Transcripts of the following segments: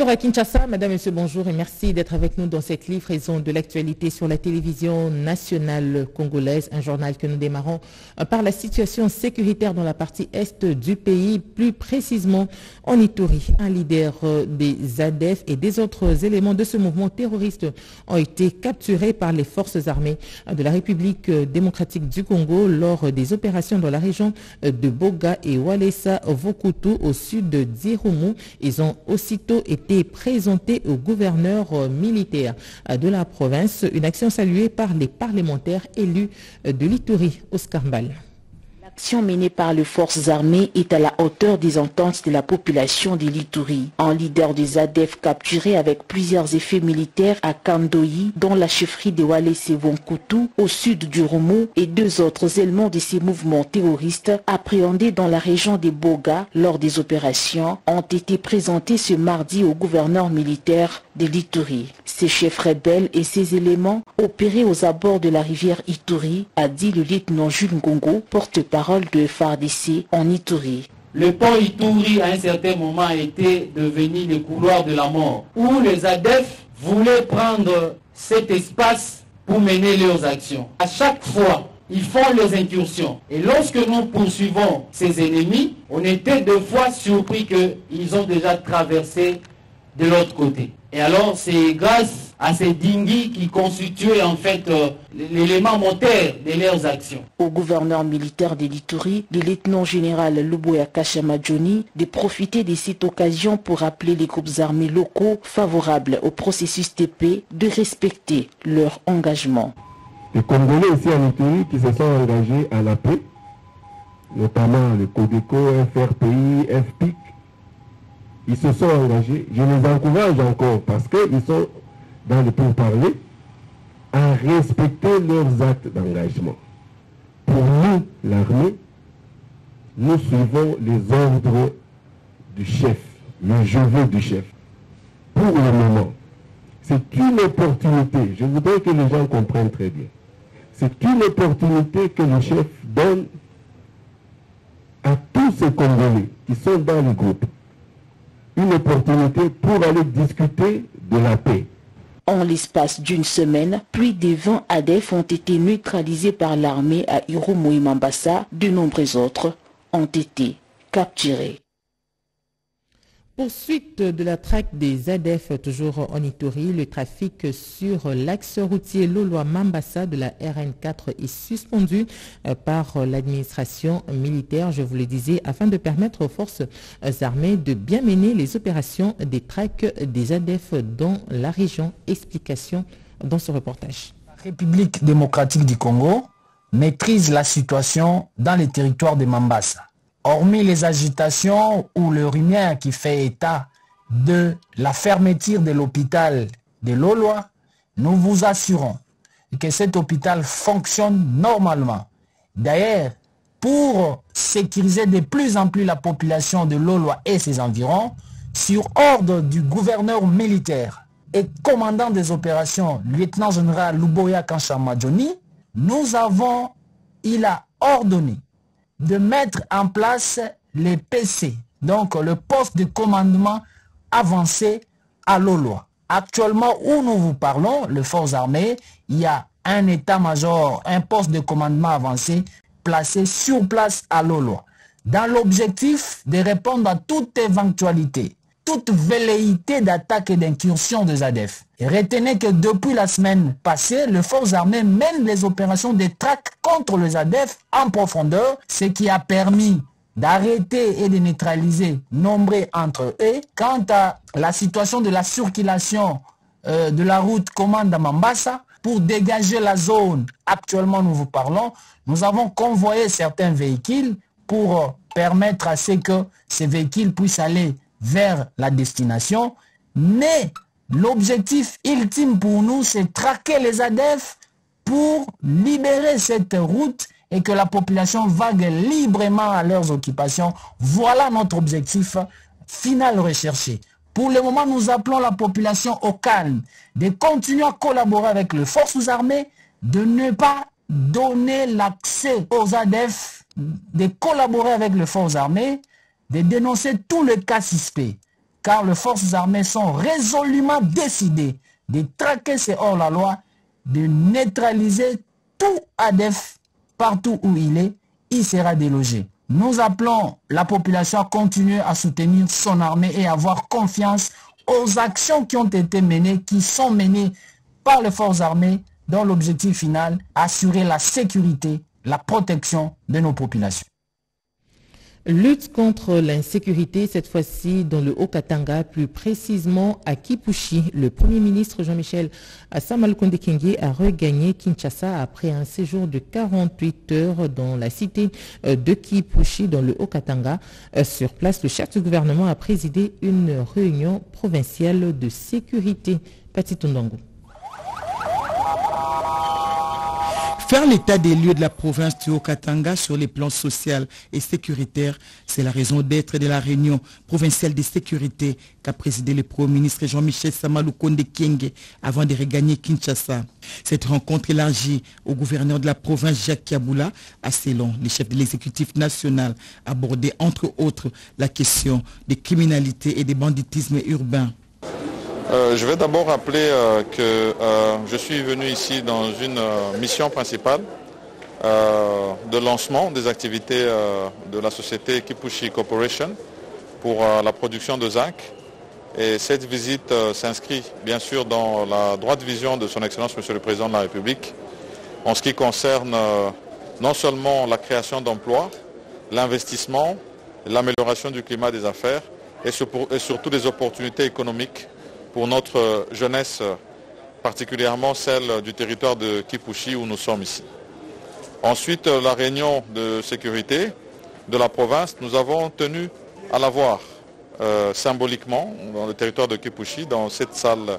retour à Kinshasa. Madame, Monsieur, bonjour et merci d'être avec nous dans cette livraison de l'actualité sur la télévision nationale congolaise, un journal que nous démarrons par la situation sécuritaire dans la partie est du pays, plus précisément en Ituri. Un leader des ADEF et des autres éléments de ce mouvement terroriste ont été capturés par les forces armées de la République démocratique du Congo lors des opérations dans la région de Boga et Walesa Vokutu au sud de Dzirumu. Ils ont aussitôt été présentés au gouverneur euh, militaire euh, de la province, une action saluée par les parlementaires élus euh, de l'Ituri, Oscar Mbal. L'action menée par les forces armées est à la hauteur des ententes de la population de l'Ituri. Un leader des ADEF capturé avec plusieurs effets militaires à Kandoyi, dans la chefferie de Vonkutu, au sud du Romo, et deux autres éléments de ces mouvements terroristes appréhendés dans la région des Boga lors des opérations ont été présentés ce mardi au gouverneur militaire de l'Ituri. Ces chefs rebelles et ces éléments opéraient aux abords de la rivière Ituri, a dit le lieutenant Jules Ngongo, porte-parole de FARDC en Ituri. Le pont Ituri, à un certain moment, a été devenu le couloir de la mort, où les ADEF voulaient prendre cet espace pour mener leurs actions. À chaque fois, ils font leurs incursions. Et lorsque nous poursuivons ces ennemis, on était deux fois surpris qu'ils ont déjà traversé de l'autre côté. Et alors, c'est grâce à ces dinguis qui constituaient en fait euh, l'élément moteur de leurs actions. Au gouverneur militaire de l'Ituri, le lieutenant général Luboya Kashamadjoni de profiter de cette occasion pour appeler les groupes armés locaux favorables au processus de paix de respecter leur engagement. Les Congolais ici en Ituri qui se sont engagés à la paix, notamment le Codeco, FRPI, FPIC, ils se sont engagés. Je les encourage encore parce qu'ils sont dans le pourparler à respecter leurs actes d'engagement. Pour nous, l'armée, nous suivons les ordres du chef, le je veux du chef. Pour le moment, c'est une opportunité, je voudrais que les gens comprennent très bien, c'est une opportunité que le chef donne à tous ces Congolais qui sont dans le groupe. Une opportunité pour aller discuter de la paix. En l'espace d'une semaine, plus de 20 ADEF ont été neutralisés par l'armée à Mambasa. De nombreux autres ont été capturés. Poursuite de la traque des ADF toujours en Ituri, le trafic sur l'axe routier Loloa-Mambassa de la RN4 est suspendu euh, par l'administration militaire, je vous le disais, afin de permettre aux forces armées de bien mener les opérations des traques des ADF dans la région. Explication dans ce reportage. La République démocratique du Congo maîtrise la situation dans les territoires de Mambassa hormis les agitations ou le rumeur qui fait état de la fermeture de l'hôpital de Loloa, nous vous assurons que cet hôpital fonctionne normalement. D'ailleurs, pour sécuriser de plus en plus la population de Loloa et ses environs, sur ordre du gouverneur militaire et commandant des opérations, lieutenant-général Luboya Kanchamadjoni, nous avons, il a ordonné de mettre en place les PC, donc le poste de commandement avancé à Loloa. Actuellement, où nous vous parlons, les forces armées, il y a un état-major, un poste de commandement avancé placé sur place à Loloa, dans l'objectif de répondre à toute éventualité toute velléité d'attaque et d'incursion des ADF. Et retenez que depuis la semaine passée, les forces armées mènent les opérations de traque contre les ADF en profondeur, ce qui a permis d'arrêter et de neutraliser nombreux entre eux. Quant à la situation de la circulation euh, de la route commande à Mambasa, pour dégager la zone, actuellement nous vous parlons, nous avons convoyé certains véhicules pour permettre à ce que ces véhicules puissent aller vers la destination. Mais l'objectif ultime pour nous, c'est traquer les ADF pour libérer cette route et que la population vague librement à leurs occupations. Voilà notre objectif final recherché. Pour le moment, nous appelons la population au calme, de continuer à collaborer avec les forces armées, de ne pas donner l'accès aux ADF, de collaborer avec les forces armées, de dénoncer tous les cas suspects. Car les forces armées sont résolument décidées de traquer ces hors-la-loi, de neutraliser tout ADEF partout où il est, il sera délogé. Nous appelons la population à continuer à soutenir son armée et à avoir confiance aux actions qui ont été menées, qui sont menées par les forces armées, dont l'objectif final, assurer la sécurité, la protection de nos populations. Lutte contre l'insécurité, cette fois-ci dans le Haut-Katanga, plus précisément à Kipushi. Le Premier ministre Jean-Michel Samalukonde Kenge a regagné Kinshasa après un séjour de 48 heures dans la cité euh, de Kipushi, dans le Haut-Katanga. Euh, sur place, le chef du gouvernement a présidé une réunion provinciale de sécurité. Faire l'état des lieux de la province du Haut-Katanga sur les plans social et sécuritaire, c'est la raison d'être de la réunion provinciale de sécurité qu'a présidé le Premier ministre Jean-Michel Samaloukonde Kenge avant de regagner Kinshasa. Cette rencontre élargie au gouverneur de la province Jacques Kiaboula a, selon les chefs de l'exécutif national, abordé entre autres la question des criminalités et des banditismes urbains. Euh, je vais d'abord rappeler euh, que euh, je suis venu ici dans une mission principale de lancement des activités de la société Kipushi Corporation pour la production de zinc. Et cette visite s'inscrit bien sûr dans la droite vision de son Excellence Monsieur le Président de la République en ce qui concerne non seulement la création d'emplois, l'investissement, l'amélioration du climat des affaires et surtout des opportunités économiques pour notre jeunesse, particulièrement celle du territoire de Kipushi où nous sommes ici. Ensuite, la réunion de sécurité de la province, nous avons tenu à la voir euh, symboliquement dans le territoire de Kipushi, dans cette salle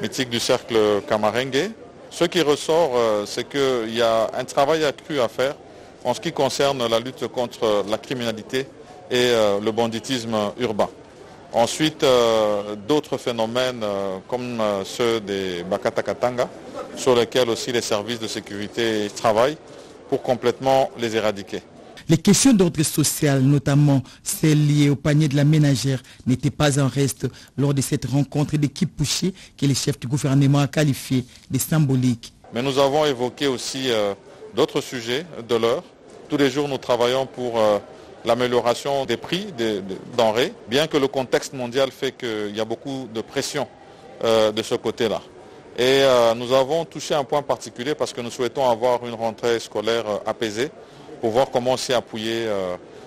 mythique du cercle Kamarengue. Ce qui ressort, euh, c'est qu'il y a un travail accru à faire en ce qui concerne la lutte contre la criminalité et euh, le banditisme urbain. Ensuite, euh, d'autres phénomènes euh, comme euh, ceux des Bakatakatanga, sur lesquels aussi les services de sécurité travaillent pour complètement les éradiquer. Les questions d'ordre social, notamment celles liées au panier de la ménagère, n'étaient pas en reste lors de cette rencontre d'équipe Pouché que le chef du gouvernement a qualifié de symbolique. Mais nous avons évoqué aussi d'autres sujets de l'heure. Tous les jours, nous travaillons pour l'amélioration des prix des, denrées, bien que le contexte mondial fait qu'il y a beaucoup de pression euh, de ce côté-là. Et euh, nous avons touché un point particulier parce que nous souhaitons avoir une rentrée scolaire euh, apaisée pour voir comment s'y appuyer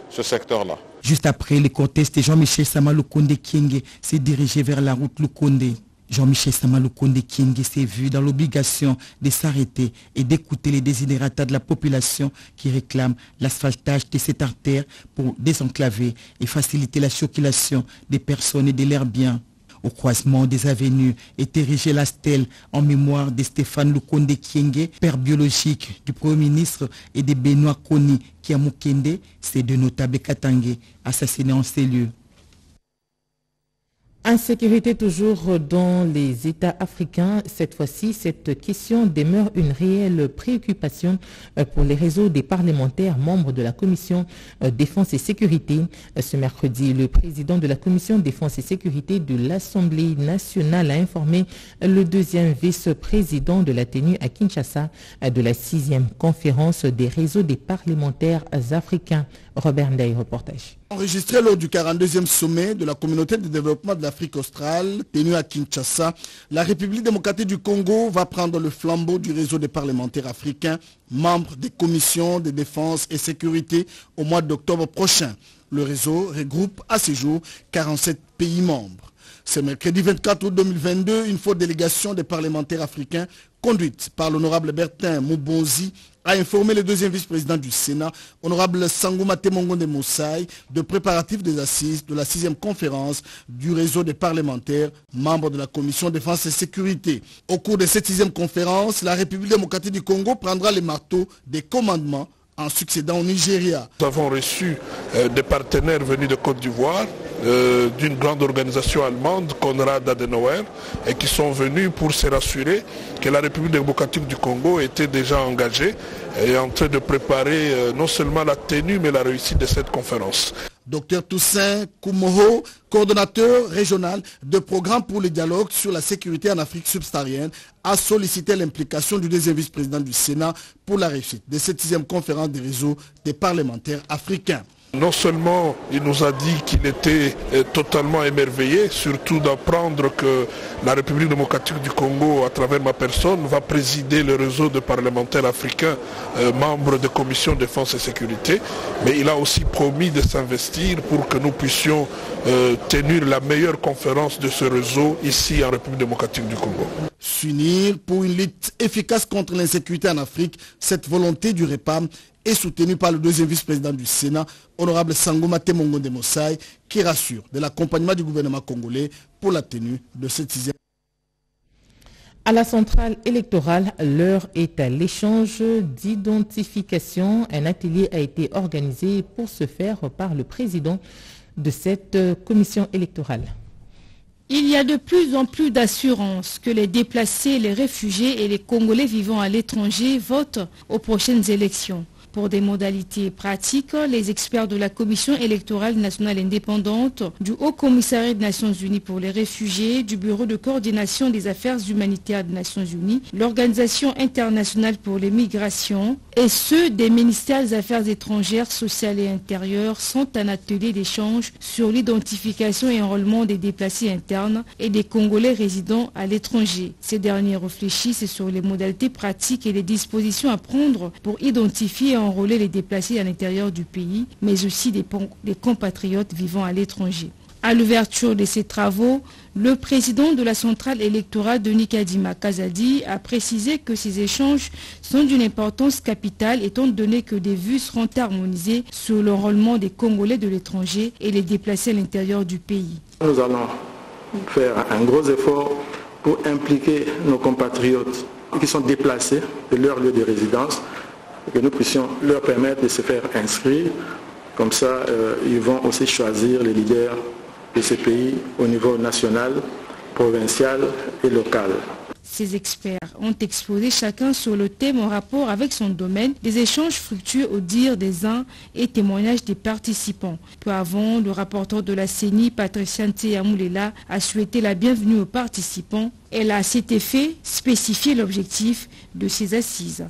ce secteur-là. Juste après, le contesté Jean-Michel Samaloukonde Kienge s'est dirigé vers la route Lukonde. Jean-Michel Samaloukonde Kienge s'est vu dans l'obligation de s'arrêter et d'écouter les désidératas de la population qui réclame l'asphaltage de cette artère pour désenclaver et faciliter la circulation des personnes et de leurs biens. Au croisement des avenues est érigée la stèle en mémoire de Stéphane Lukonde Kienge, père biologique du Premier ministre, et de Benoît Koni Kiamukende, ces deux notables Katangé assassinés en ces lieux. Insécurité toujours dans les États africains. Cette fois-ci, cette question demeure une réelle préoccupation euh, pour les réseaux des parlementaires membres de la Commission euh, Défense et Sécurité. Euh, ce mercredi, le président de la Commission Défense et Sécurité de l'Assemblée nationale a informé le deuxième vice-président de la tenue à Kinshasa de la sixième conférence des réseaux des parlementaires africains. Robert Ndeye, reportage. Enregistré lors du 42e sommet de la communauté de développement de l'Afrique australe, tenu à Kinshasa, la République démocratique du Congo va prendre le flambeau du réseau des parlementaires africains, membres des commissions de défense et sécurité au mois d'octobre prochain. Le réseau regroupe à ce jour 47 pays membres. Ce mercredi 24 août 2022, une forte délégation des parlementaires africains conduite par l'honorable Bertin Moubonzi a informé le deuxième vice-président du Sénat, honorable Sangouma de Moussaï, de préparatifs des assises de la sixième conférence du réseau des parlementaires, membres de la commission défense et sécurité. Au cours de cette sixième conférence, la République démocratique du Congo prendra les marteaux des commandements en succédant au Nigeria. Nous avons reçu euh, des partenaires venus de Côte d'Ivoire, euh, d'une grande organisation allemande, Konrad Adenauer, et qui sont venus pour se rassurer que la République démocratique du Congo était déjà engagée et en train de préparer euh, non seulement la tenue mais la réussite de cette conférence. Dr Toussaint Koumoho, coordonnateur régional de programme pour le dialogue sur la sécurité en Afrique subsaharienne, a sollicité l'implication du deuxième vice-président du Sénat pour la réussite de cette sixième conférence des réseaux des parlementaires africains. Non seulement il nous a dit qu'il était euh, totalement émerveillé, surtout d'apprendre que la République démocratique du Congo, à travers ma personne, va présider le réseau de parlementaires africains euh, membres de commission défense et sécurité, mais il a aussi promis de s'investir pour que nous puissions euh, tenir la meilleure conférence de ce réseau ici en République démocratique du Congo. S'unir pour une lutte efficace contre l'insécurité en Afrique, cette volonté du REPAM est soutenu par le deuxième vice-président du Sénat, honorable Sangoma Temongo de Mossai, qui rassure de l'accompagnement du gouvernement congolais pour la tenue de cette sixième. À la centrale électorale, l'heure est à l'échange d'identification. Un atelier a été organisé pour ce faire par le président de cette commission électorale. Il y a de plus en plus d'assurance que les déplacés, les réfugiés et les Congolais vivant à l'étranger votent aux prochaines élections. Pour des modalités pratiques, les experts de la Commission électorale nationale indépendante, du Haut Commissariat des Nations Unies pour les réfugiés, du Bureau de coordination des affaires humanitaires des Nations Unies, l'Organisation internationale pour les migrations et ceux des ministères des Affaires étrangères, sociales et intérieures sont un atelier d'échange sur l'identification et enrôlement des déplacés internes et des Congolais résidant à l'étranger. Ces derniers réfléchissent sur les modalités pratiques et les dispositions à prendre pour identifier et enrôler les déplacés à l'intérieur du pays, mais aussi des, compatriotes vivant à l'étranger. À l'ouverture de ces travaux, le président de la centrale électorale de Nikadima Kazadi a précisé que ces échanges sont d'une importance capitale étant donné que des vues seront harmonisées sur l'enrôlement des Congolais de l'étranger et les déplacés à l'intérieur du pays. Nous allons faire un gros effort pour impliquer nos compatriotes qui sont déplacés de leur lieu de résidence que nous puissions leur permettre de se faire inscrire. Comme ça, euh, ils vont aussi choisir les leaders de ces pays au niveau national, provincial et local. Ces experts ont exposé chacun sur le thème en rapport avec son domaine, des échanges fructueux au dire des uns et témoignages des participants. Peu avant, le rapporteur de la CENI, Patricia Amoulela, a souhaité la bienvenue aux participants. Elle a à cet effet spécifié l'objectif de ces assises.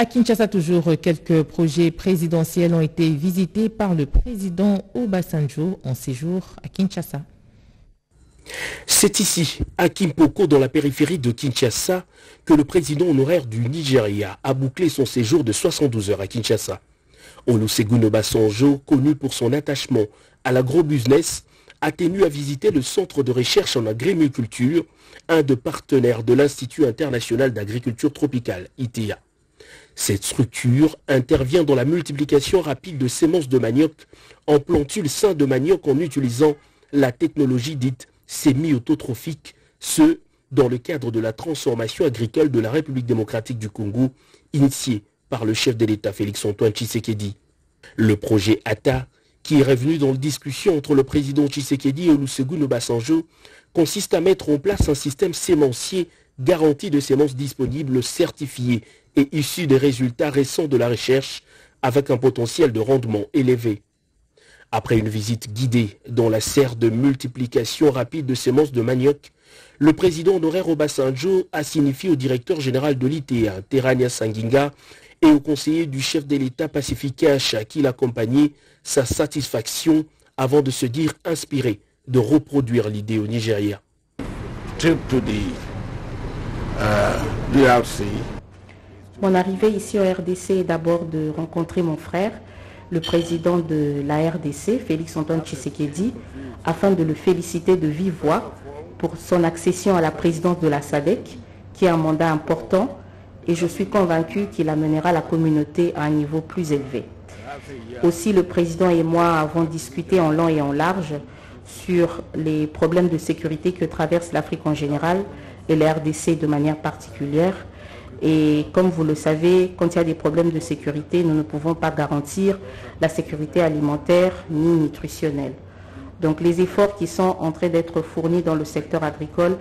À Kinshasa, toujours, quelques projets présidentiels ont été visités par le président Obasanjo en séjour à Kinshasa. C'est ici, à Kimpoko, dans la périphérie de Kinshasa, que le président honoraire du Nigeria a bouclé son séjour de 72 heures à Kinshasa. Olusegun Obasanjo, connu pour son attachement à l'agro-business, a tenu à visiter le centre de recherche en agriculture, un de partenaires de l'Institut international d'agriculture tropicale, ITIA. Cette structure intervient dans la multiplication rapide de sémences de manioc en plantules sains de manioc en utilisant la technologie dite semi-autotrophique, ce dans le cadre de la transformation agricole de la République démocratique du Congo, initiée par le chef de l'État Félix-Antoine Tshisekedi. Le projet ATA, qui est revenu dans la discussion entre le président Tshisekedi et Olusegun Obasanjo, consiste à mettre en place un système sémencier garanti de sémences disponibles certifiées et issus des résultats récents de la recherche avec un potentiel de rendement élevé. Après une visite guidée dans la serre de multiplication rapide de sémences de manioc, le président honoraire Obasanjo a signifié au directeur général de l'ITA, Terania Sanginga, et au conseiller du chef de l'État Pacifique à qui l'accompagnait sa satisfaction avant de se dire inspiré de reproduire l'idée au Nigeria. Mon arrivée ici au RDC est d'abord de rencontrer mon frère, le président de la RDC, Félix Antoine Tshisekedi, afin de le féliciter de vive voix pour son accession à la présidence de la SADEC, qui est un mandat important, et je suis convaincu qu'il amènera la communauté à un niveau plus élevé. Aussi, le président et moi avons discuté en long et en large sur les problèmes de sécurité que traverse l'Afrique en général et la RDC de manière particulière, et comme vous le savez, quand il y a des problèmes de sécurité, nous ne pouvons pas garantir la sécurité alimentaire ni nutritionnelle. Donc les efforts qui sont en train d'être fournis dans le secteur agricole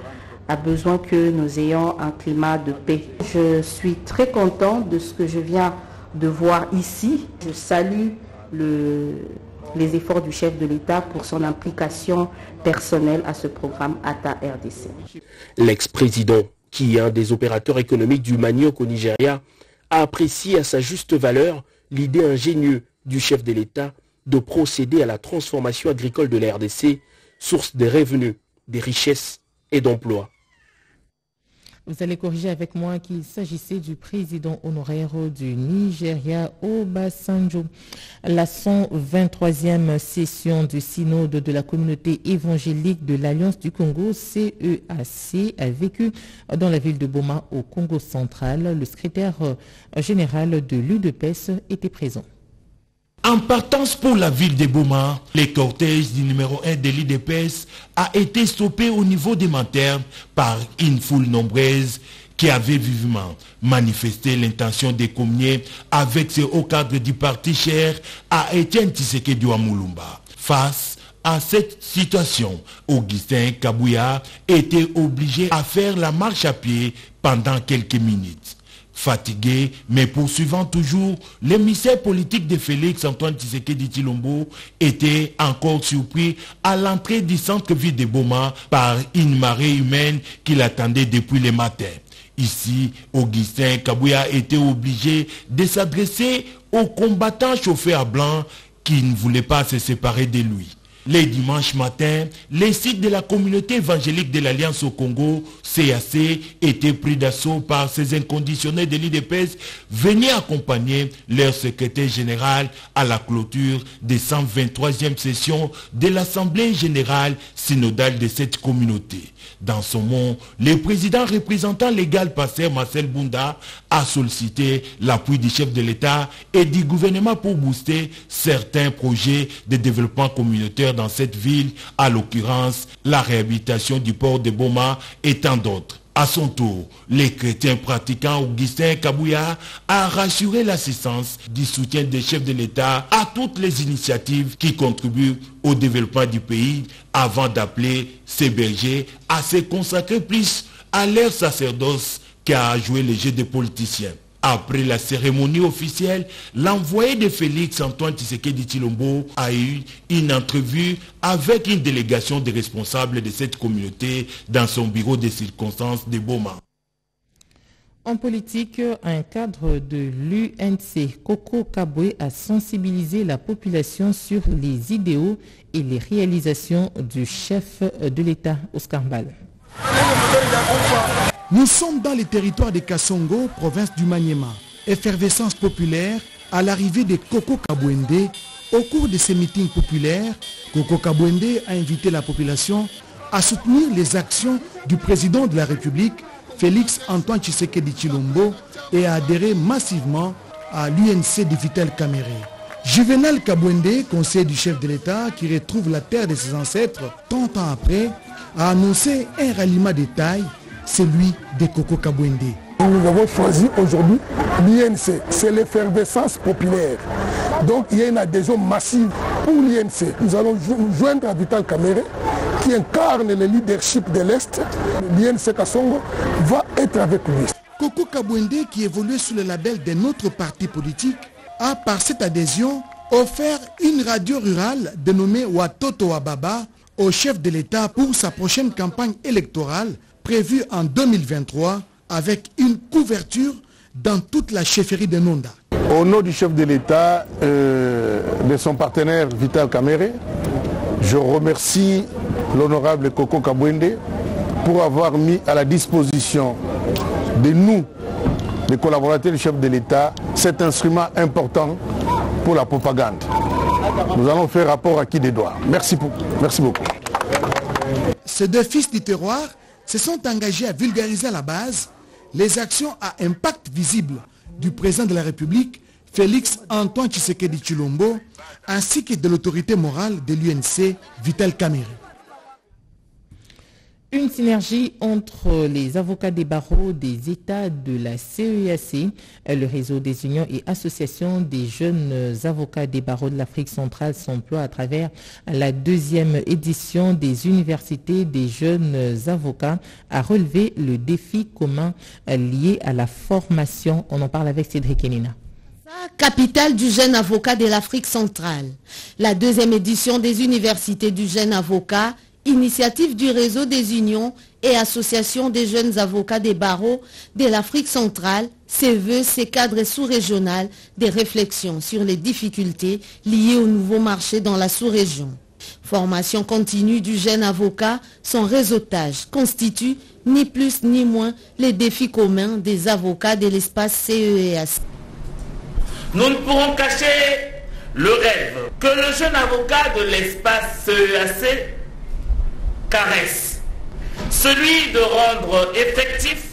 a besoin que nous ayons un climat de paix. Je suis très content de ce que je viens de voir ici. Je salue les efforts du chef de l'État pour son implication personnelle à ce programme ATA RDC. L'ex-président, qui est un des opérateurs économiques du manioc au Nigeria, a apprécié à sa juste valeur l'idée ingénieuse du chef de l'État de procéder à la transformation agricole de la RDC, source des revenus, des richesses et d'emplois. Vous allez corriger avec moi qu'il s'agissait du président honoraire du Nigeria, Obasanjo. La 123e session du synode de la communauté évangélique de l'Alliance du Congo, CEAC, a vécu dans la ville de Boma au Congo central. Le secrétaire général de l'UDPS était présent. En partance pour la ville de Boma, les cortèges du numéro 1 de l'IDPS a été stoppé au niveau des Mantermes par une foule nombreuse qui avait vivement manifesté l'intention de communier avec ce haut cadre du parti cher à Etienne Tshisekedi Mulumba. Face à cette situation, Augustin Kabouya était obligé à faire la marche à pied pendant quelques minutes. Fatigué, mais poursuivant toujours, l'émissaire politique de Félix Antoine Tshisekedi Chilombo était encore surpris à l'entrée du centre-ville de Boma par une marée humaine qui l'attendait depuis le matin. Ici, Augustin Kabouya était obligé de s'adresser aux combattants chauffeurs blancs qui ne voulaient pas se séparer de lui. Les dimanches matins, les sites de la communauté évangélique de l'Alliance au Congo, CAC, étaient pris d'assaut par ces inconditionnels de l'IDPS venus accompagner leur secrétaire général à la clôture des 123e sessions de l'Assemblée générale synodale de cette communauté. Dans son mot, le président représentant légal pasteur Marcel Bunda a sollicité l'appui du chef de l'État et du gouvernement pour booster certains projets de développement communautaire dans cette ville, à l'occurrence la réhabilitation du port de Boma et tant d'autres. À son tour, les chrétiens pratiquants Augustin Kabouya a rassuré l'assistance du soutien des chefs de l'État à toutes les initiatives qui contribuent au développement du pays avant d'appeler ces bergers à se consacrer plus à leur sacerdoce qu'à jouer les jeux des politiciens. Après la cérémonie officielle, l'envoyé de Félix Antoine Tshisekedi Chilombo a eu une entrevue avec une délégation des responsables de cette communauté dans son bureau de circonstances de Boma. En politique, un cadre de l'UNC, Coco Kabwe, a sensibilisé la population sur les idéaux et les réalisations du chef de l'État, Oscar Ball. Nous sommes dans les territoires de Kassongo, province du Maniema. Effervescence populaire à l'arrivée de Coco Kabwende. Au cours de ces meetings populaires, Coco Kabwende a invité la population à soutenir les actions du président de la République, Félix Antoine Tshisekedi Chilombo, et à adhérer massivement à l'UNC de Vital Caméré. Juvenal Kabwende, conseiller du chef de l'État qui retrouve la terre de ses ancêtres tant temps après, a annoncé un ralliement de taille celui de Coco Kabwende. Nous avons choisi aujourd'hui l'INC, c'est l'effervescence populaire. Donc il y a une adhésion massive pour l'INC. Nous allons nous joindre à Vital Kamere qui incarne le leadership de l'Est. L'INC Kassongo va être avec lui. Coco Kabwende, qui évoluait sous le label d'un autre parti politique, a par cette adhésion offert une radio rurale dénommée Watoto Wababa au chef de l'État pour sa prochaine campagne électorale prévue en 2023 avec une couverture dans toute la chefferie de Nonda. Au nom du chef de l'État, euh, de son partenaire Vital Kamere, je remercie l'honorable Coco Kabwende pour avoir mis à la disposition de nous, les collaborateurs du chef de l'État, cet instrument important pour la propagande. Nous allons faire rapport à qui des doigts. Merci beaucoup. Merci beaucoup. Ces deux fils du terroir se sont engagés à vulgariser à la base les actions à impact visible du président de la République, Félix Antoine Tshisekedi Chilombo, ainsi que de l'autorité morale de l'UNC, Vital Kamere. Une synergie entre les avocats des barreaux des États de la CEAC, le réseau des unions et associations des jeunes avocats des barreaux de l'Afrique centrale s'emploie à travers la deuxième édition des universités des jeunes avocats à relever le défi commun lié à la formation. On en parle avec Cédric Enina. Capitale du jeune avocat de l'Afrique centrale. La deuxième édition des universités du jeune avocat, initiative du réseau des unions et associations des jeunes avocats des barreaux de l'Afrique centrale, se veut ces cadres sous-régional des réflexions sur les difficultés liées au nouveau marché dans la sous-région. Formation continue du jeune avocat, son réseautage constitue ni plus ni moins les défis communs des avocats de l'espace CEAS. Nous ne pourrons cacher le rêve que le jeune avocat de l'espace CEAC caresse, celui de rendre effectif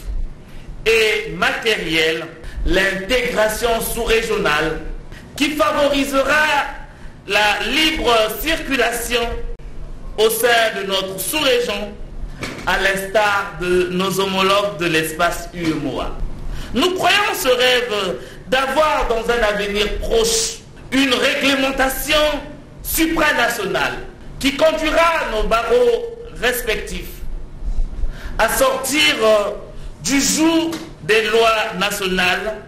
et matériel l'intégration sous-régionale qui favorisera la libre circulation au sein de notre sous-région à l'instar de nos homologues de l'espace UMOA. Nous croyons ce rêve d'avoir dans un avenir proche une réglementation supranationale qui conduira nos barreaux respectifs à sortir euh, du jour des lois nationales.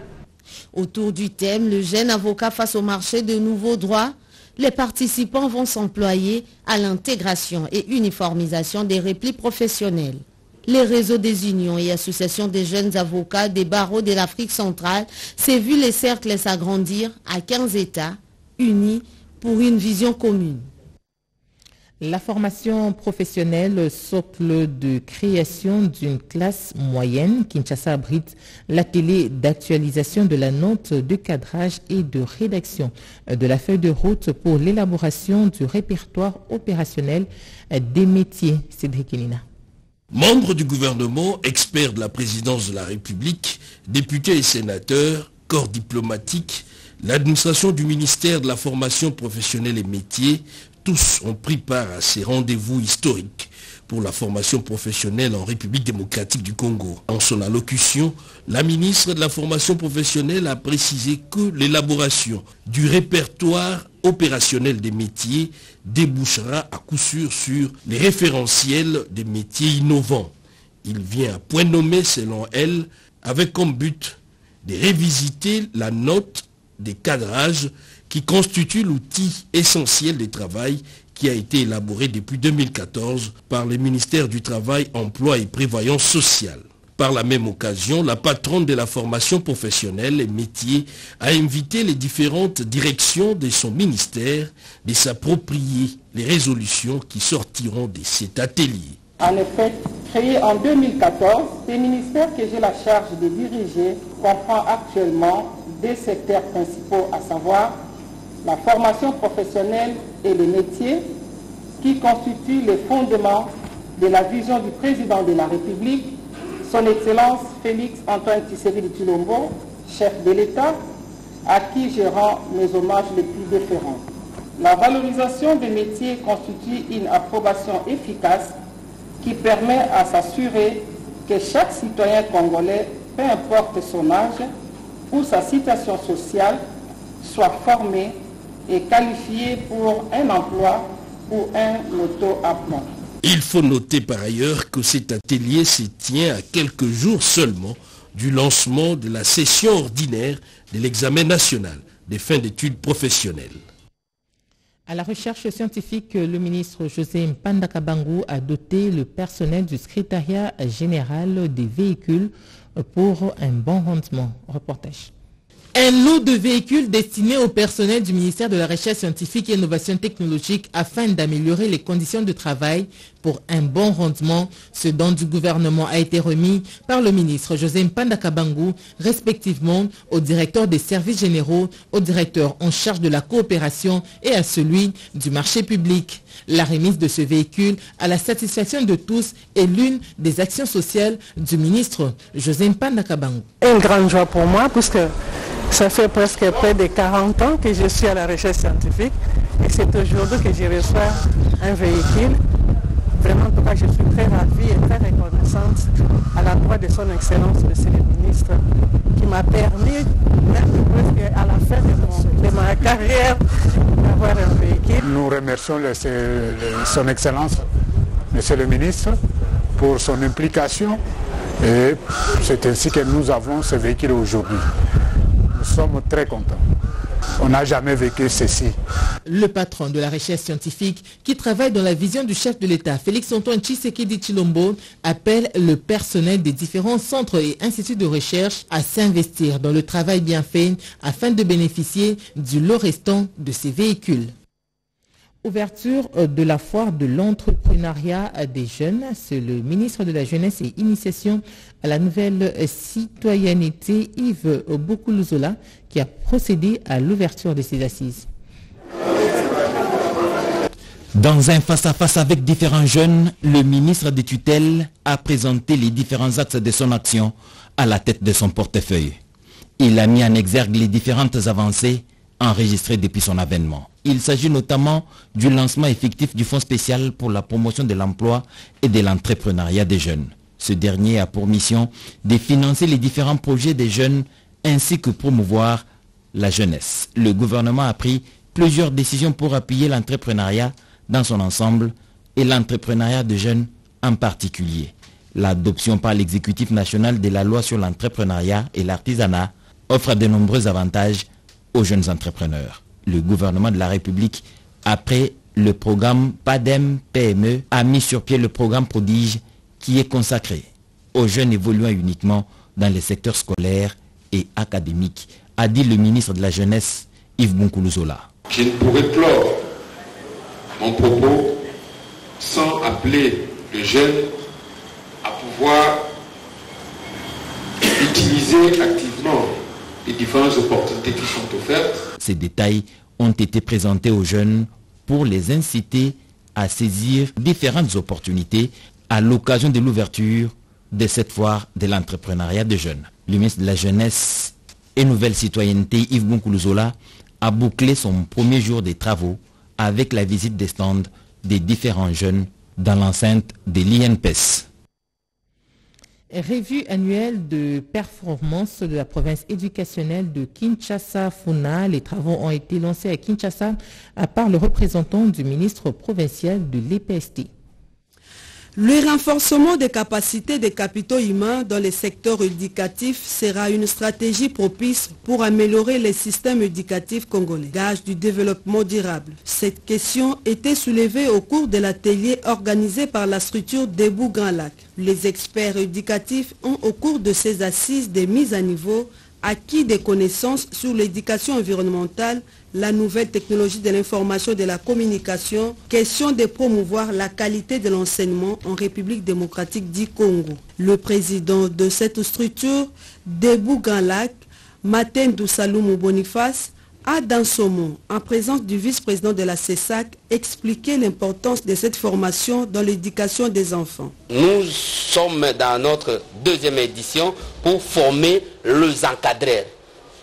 Autour du thème Le jeune avocat face au marché de nouveaux droits, les participants vont s'employer à l'intégration et uniformisation des replis professionnels. Les réseaux des unions et associations des jeunes avocats des barreaux de l'Afrique centrale s'est vu les cercles s'agrandir à 15 États unis pour une vision commune. La formation professionnelle, socle de création d'une classe moyenne, Kinshasa abrite l'atelier d'actualisation de la note de cadrage et de rédaction de la feuille de route pour l'élaboration du répertoire opérationnel des métiers. Cédric Elina. Membres du gouvernement, experts de la présidence de la République, députés et sénateurs, corps diplomatique, l'administration du ministère de la formation professionnelle et métiers, tous ont pris part à ces rendez-vous historiques pour la formation professionnelle en République démocratique du Congo. En son allocution, la ministre de la formation professionnelle a précisé que l'élaboration du répertoire opérationnel des métiers débouchera à coup sûr sur les référentiels des métiers innovants. Il vient à point nommé, selon elle, avec comme but de révisiter la note des cadrages qui constitue l'outil essentiel du travail qui a été élaboré depuis 2014 par le ministère du Travail, Emploi et Prévoyance sociale. Par la même occasion, la patronne de la formation professionnelle et métier a invité les différentes directions de son ministère de s'approprier les résolutions qui sortiront de cet atelier. En effet, créé en 2014, le ministère que j'ai la charge de diriger comprend actuellement deux secteurs principaux, à savoir la formation professionnelle et les métiers qui constituent les fondements de la vision du président de la République, son Excellence Félix Antoine Tshisekedi Tulombo, chef de l'État, à qui je rends mes hommages les plus déférents. La valorisation des métiers constitue une approbation efficace qui permet à s'assurer que chaque citoyen congolais, peu importe son âge ou sa situation sociale, soit formé et qualifié pour un emploi ou un auto-emploi. Il faut noter par ailleurs que cet atelier se tient à quelques jours seulement du lancement de la session ordinaire de l'examen national des fins d'études professionnelles. À la recherche scientifique, le ministre José Mpanda Kabangu a doté le personnel du secrétariat général des véhicules pour un bon rendement. Reportage. Un lot de véhicules destinés au personnel du ministère de la Recherche scientifique et innovation technologique afin d'améliorer les conditions de travail pour un bon rendement. Ce don du gouvernement a été remis par le ministre José Mpanda Kabangu, respectivement au directeur des services généraux, au directeur en charge de la coopération et à celui du marché public. La remise de ce véhicule à la satisfaction de tous est l'une des actions sociales du ministre José Mpanda Kabangu. Une grande joie pour moi puisque ça fait presque près de 40 ans que je suis à la recherche scientifique et c'est aujourd'hui que je reçois un véhicule. Vraiment, en tout cas, je suis très ravie et très reconnaissante à l'endroit de son Excellence, Monsieur le ministre, qui m'a permis, même à la fin de, ma carrière, d'avoir un véhicule. Nous remercions son Excellence, Monsieur le ministre, pour son implication et c'est ainsi que nous avons ce véhicule aujourd'hui sommes très contents. On n'a jamais vécu ceci. Le patron de la recherche scientifique qui travaille dans la vision du chef de l'État, Félix-Antoine Tshisekedi Chilombo, appelle le personnel des différents centres et instituts de recherche à s'investir dans le travail bien fait afin de bénéficier du lot restant de ces véhicules. Ouverture de la foire de l'entrepreneuriat des jeunes, c'est le ministre de la Jeunesse et Initiation à la nouvelle citoyenneté, Yves Bokoulouzola, qui a procédé à l'ouverture de ces assises. Dans un face-à-face avec différents jeunes, le ministre des tutelles a présenté les différents axes de son action à la tête de son portefeuille. Il a mis en exergue les différentes avancées enregistrées depuis son avènement. Il s'agit notamment du lancement effectif du Fonds spécial pour la promotion de l'emploi et de l'entrepreneuriat des jeunes. Ce dernier a pour mission de financer les différents projets des jeunes ainsi que promouvoir la jeunesse. Le gouvernement a pris plusieurs décisions pour appuyer l'entrepreneuriat dans son ensemble et l'entrepreneuriat de jeunes en particulier. L'adoption par l'exécutif national de la loi sur l'entrepreneuriat et l'artisanat offre de nombreux avantages aux jeunes entrepreneurs. Le gouvernement de la République, après le programme PADEM PME, a mis sur pied le programme Prodige qui est consacré aux jeunes évoluant uniquement dans les secteurs scolaires et académiques, a dit le ministre de la Jeunesse, Yves Bonkoulouzola. Je ne pourrais clore mon propos sans appeler les jeunes à pouvoir utiliser activement les différentes opportunités qui sont offertes. Ces détails ont été présentés aux jeunes pour les inciter à saisir différentes opportunités à l'occasion de l'ouverture de cette foire de l'entrepreneuriat des jeunes. Le ministre de la Jeunesse et Nouvelle Citoyenneté, Yves Bonkoulouzola, a bouclé son premier jour des travaux avec la visite des stands des différents jeunes dans l'enceinte de l'INPES. Revue annuelle de performance de la province éducationnelle de Kinshasa-Funa. Les travaux ont été lancés à Kinshasa par le représentant du ministre provincial de l'EPST. Le renforcement des capacités des capitaux humains dans les secteurs éducatifs sera une stratégie propice pour améliorer les systèmes éducatifs congolais, gage du développement durable. Cette question était soulevée au cours de l'atelier organisé par la structure Debout Grand Lac. Les experts éducatifs ont au cours de ces assises des mises à niveau acquis des connaissances sur l'éducation environnementale, la nouvelle technologie de l'information et de la communication, question de promouvoir la qualité de l'enseignement en République démocratique du Congo. Le président de cette structure, Debout Grand Lac, Maten Doussaloumou Boniface, a dans son mot, en présence du vice-président de la CESAC, expliqué l'importance de cette formation dans l'éducation des enfants. Nous sommes dans notre deuxième édition pour former les encadreurs.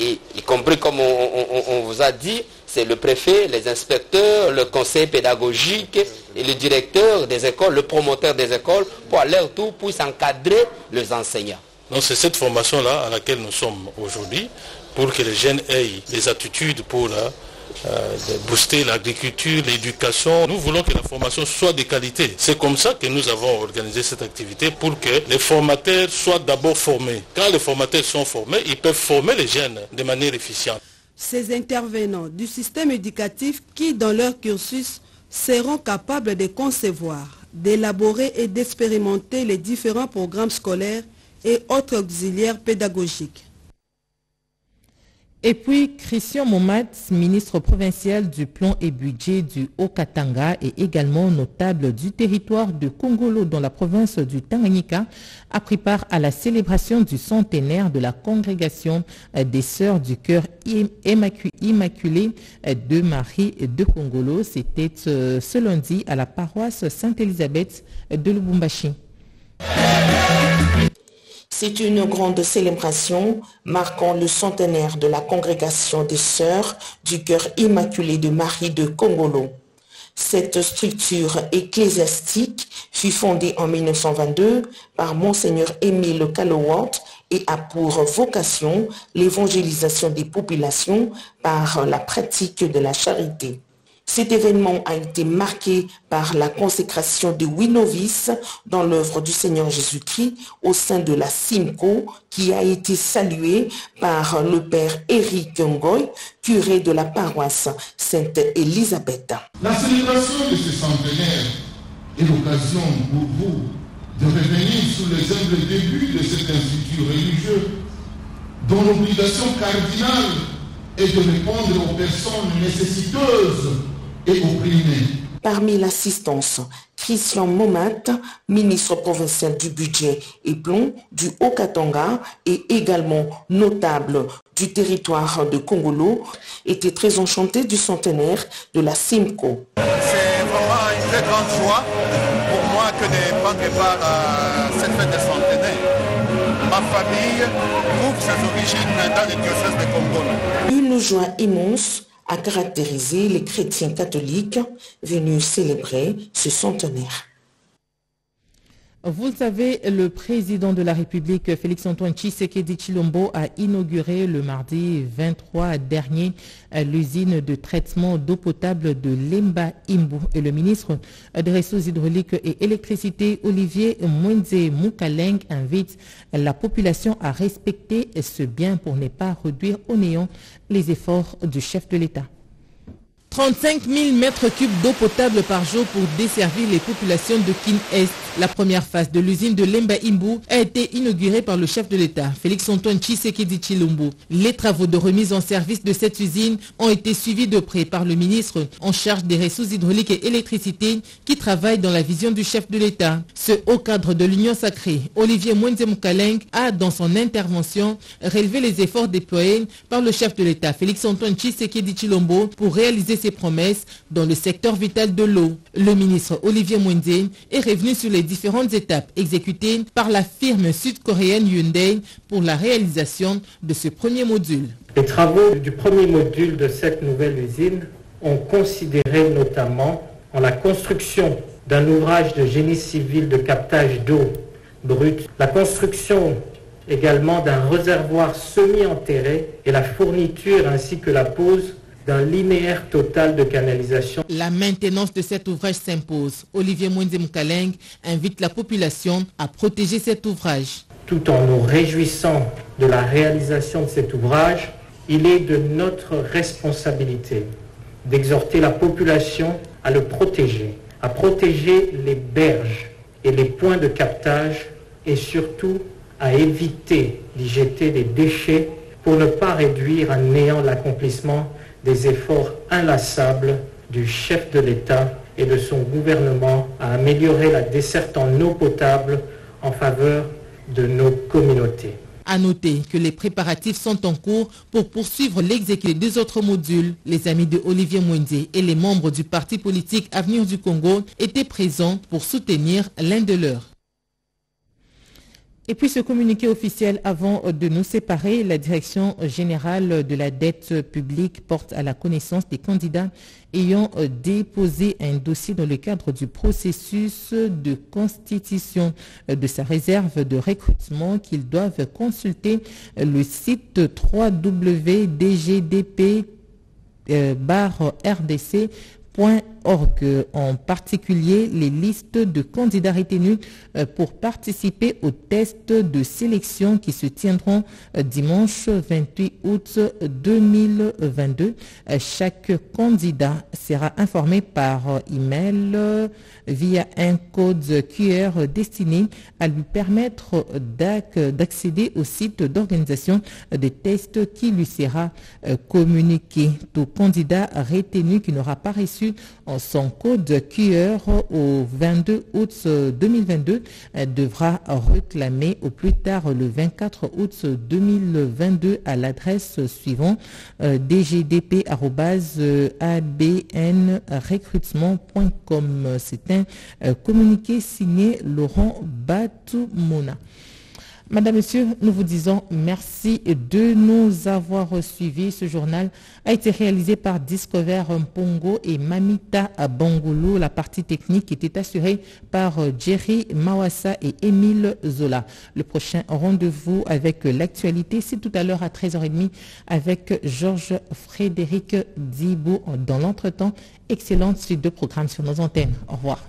Y compris comme on, vous a dit, c'est le préfet, les inspecteurs, le conseil pédagogique et le directeur des écoles, le promoteur des écoles, pour à leur tour puissent encadrer les enseignants. Donc c'est cette formation-là à laquelle nous sommes aujourd'hui pour que les jeunes aient des attitudes pour euh, de booster l'agriculture, l'éducation. Nous voulons que la formation soit de qualité. C'est comme ça que nous avons organisé cette activité pour que les formateurs soient d'abord formés. Quand les formateurs sont formés, ils peuvent former les jeunes de manière efficiente. Ces intervenants du système éducatif qui, dans leur cursus, seront capables de concevoir, d'élaborer et d'expérimenter les différents programmes scolaires et autres auxiliaires pédagogiques. Et puis, Christian Momat, ministre provincial du plan et budget du Haut-Katanga et également notable du territoire de Congolo dans la province du Tanganyika, a pris part à la célébration du centenaire de la congrégation des Sœurs du Cœur Im- Immacu- Immaculé de Marie de Congolo. C'était euh, ce lundi à la paroisse Sainte-Élisabeth de Lubumbashi. C'est une grande célébration marquant le centenaire de la congrégation des Sœurs du Cœur Immaculé de Marie de Congolo. Cette structure ecclésiastique fut fondée en 1922 par Monseigneur Émile Calowat et a pour vocation l'évangélisation des populations par la pratique de la charité. Cet événement a été marqué par la consécration de huit novices dans l'œuvre du Seigneur Jésus-Christ au sein de la Simco qui a été saluée par le père Éric Ngoy, curé de la paroisse Sainte-Élisabeth. La célébration de ce centenaire est l'occasion pour vous de revenir sur les humbles débuts de cet institut religieux dont l'obligation cardinale est de répondre aux personnes nécessiteuses et. Parmi l'assistance, Christian Momat, ministre provincial du budget et plomb du Haut-Katanga et également notable du territoire de Congolo, était très enchanté du centenaire de la Simco. C'est vraiment une très grande joie pour moi que de prendre part à cette fête de centenaire. Ma famille trouve ses origines dans le diocèse de Congo. Une joie immense a caractérisé les chrétiens catholiques venus célébrer ce centenaire. Vous savez, le président de la République, Félix-Antoine Tshisekedi Chilombo, a inauguré le mardi 23 dernier l'usine de traitement d'eau potable de Lemba Imbu. Et le ministre des Ressources hydrauliques et électricité, Olivier Mwenze Moukaleng, invite la population à respecter ce bien pour ne pas réduire au néant les efforts du chef de l'État. 35 000 mètres cubes d'eau potable par jour pour desservir les populations de Kin-Est. La première phase de l'usine de Lemba Imbu a été inaugurée par le chef de l'État, Félix-Antoine Tshisekedi Chilombo. Les travaux de remise en service de cette usine ont été suivis de près par le ministre en charge des ressources hydrauliques et électricité qui travaille dans la vision du chef de l'État. Ce haut cadre de l'Union sacrée, Olivier Mwenze Moukaleng, a dans son intervention relevé les efforts déployés par le chef de l'État, Félix-Antoine Tshisekedi Chilombo, pour réaliser ses promesses dans le secteur vital de l'eau. Le ministre Olivier Mwenze est revenu sur les différentes étapes exécutées par la firme sud-coréenne Hyundai pour la réalisation de ce premier module. Les travaux du premier module de cette nouvelle usine ont considéré notamment en la construction d'un ouvrage de génie civil de captage d'eau brute, la construction également d'un réservoir semi-enterré et la fourniture ainsi que la pose d'un linéaire total de canalisation. La maintenance de cet ouvrage s'impose. Olivier Mwenze Moukaleng invite la population à protéger cet ouvrage. Tout en nous réjouissant de la réalisation de cet ouvrage, il est de notre responsabilité d'exhorter la population à le protéger, à protéger les berges et les points de captage et surtout à éviter d'y jeter des déchets pour ne pas réduire à néant l'accomplissement des efforts inlassables du chef de l'État et de son gouvernement à améliorer la desserte en eau potable en faveur de nos communautés. À noter que les préparatifs sont en cours pour poursuivre l'exécution des autres modules. Les amis de Olivier Mwenze et les membres du parti politique Avenir du Congo étaient présents pour soutenir l'un de leurs. Et puis ce communiqué officiel avant de nous séparer, la direction générale de la dette publique porte à la connaissance des candidats ayant déposé un dossier dans le cadre du processus de constitution de sa réserve de recrutement qu'ils doivent consulter le site www.dgdp rdc en particulier les listes de candidats retenus pour participer aux tests de sélection qui se tiendront dimanche 28 août 2022. Chaque candidat sera informé par email via un code QR destiné à lui permettre d'accéder au site d'organisation des tests qui lui sera communiqué. Tout candidat retenu qui n'aura pas reçu son code QR au 22 août 2022 devra réclamer au plus tard le 24 août 2022 à l'adresse suivante dgdp.abnrecrutement.com. C'est un communiqué signé Laurent Batoumona. Madame, Monsieur, nous vous disons merci de nous avoir suivis. Ce journal a été réalisé par Discover Pongo et Mamita Bangolo. La partie technique était assurée par Jerry Mawassa et Émile Zola. Le prochain rendez-vous avec l'actualité, c'est tout à l'heure à 13h30 avec Georges Frédéric Dibou. Dans l'entretemps, excellente suite de programmes sur nos antennes. Au revoir.